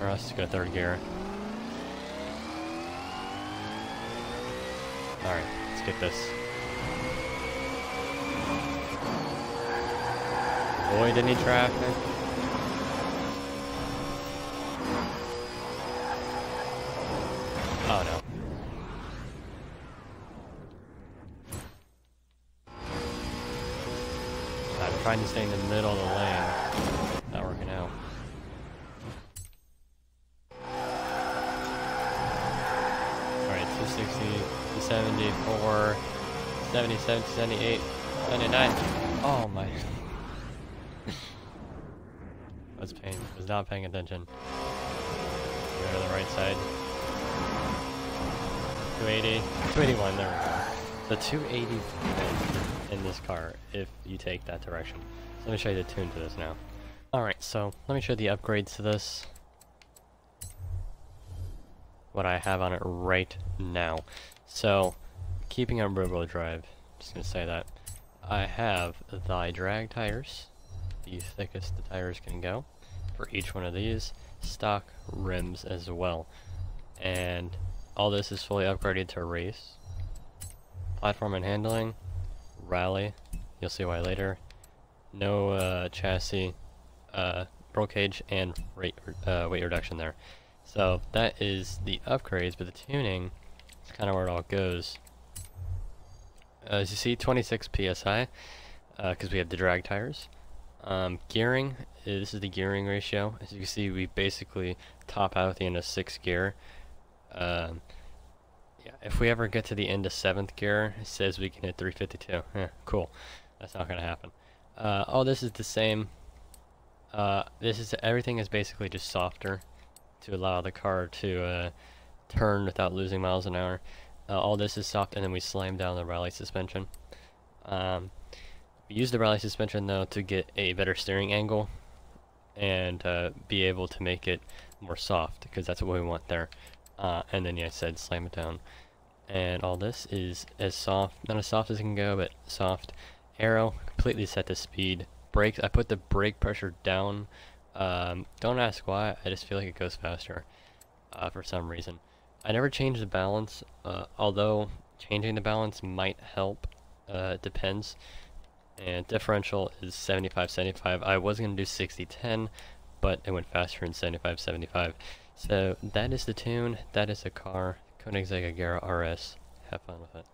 Or else to go third gear. Alright, let's get this. Avoid any traffic. Oh no. I'm trying to stay in the middle of the lane. Not working out. Alright, 260, 274, 77, 78, 79. Oh my. was paying was not paying attention. Go to the right side. 280, 281, there we go. The 280 in this car if you take that direction. So let me show you the tune to this now. Alright, so let me show you the upgrades to this. What I have on it right now. So, keeping on wheel drive, just gonna say that. I have the drag tires, the thickest the tires can go for each one of these, stock rims as well. And all this is fully upgraded to race. Platform and handling, rally, you'll see why later. No uh, chassis, uh, roll cage, and rate, uh, weight reduction there. So that is the upgrades, but the tuning is kind of where it all goes. As you see, 26 psi, because uh, we have the drag tires. Um, gearing, uh, this is the gearing ratio. As you can see, we basically top out at the end of 6th gear. Um, yeah, if we ever get to the end of 7th gear, it says we can hit 352. Yeah, cool. That's not going to happen. Uh, all this is the same. Uh, this is everything is basically just softer to allow the car to uh, turn without losing miles an hour. Uh, all this is soft, and then we slam down the rally suspension. Um, we use the rally suspension though to get a better steering angle and uh, be able to make it more soft because that's what we want there. Uh, and then yeah, I said slam it down. And all this is as soft, not as soft as it can go, but soft. Aero, completely set to speed. Brakes, I put the brake pressure down. Um, don't ask why, I just feel like it goes faster uh, for some reason. I never change the balance, uh, although changing the balance might help. Uh, it depends. And differential is 75-75. I was going to do 60-10, but it went faster in 75-75. So that is the tune, that is the car, Koenigsegg Agera RS. Have fun with it.